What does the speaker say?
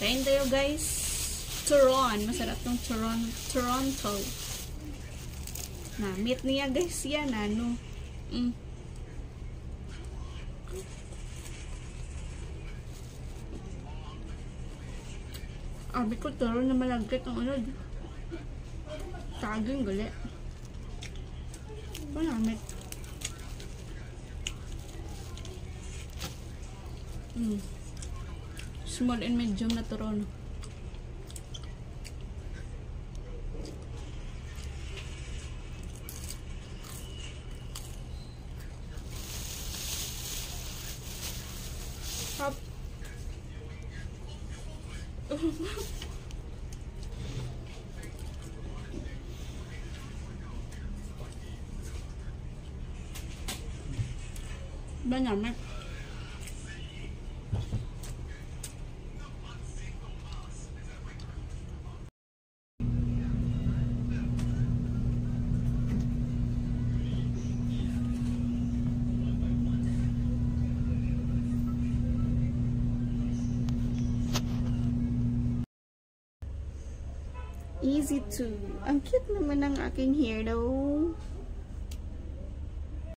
Kain tayo guys. Turon. Masarap tong Turon. Toronto. Na, meat niya guys yan. Ano. Mm. Abi ko turon na malagkit ang ulod. Saging gali. Panamit. Mm. Small and medium na turon. Hop. Banyamek. Easy to. Ang cute naman ng aking hair though.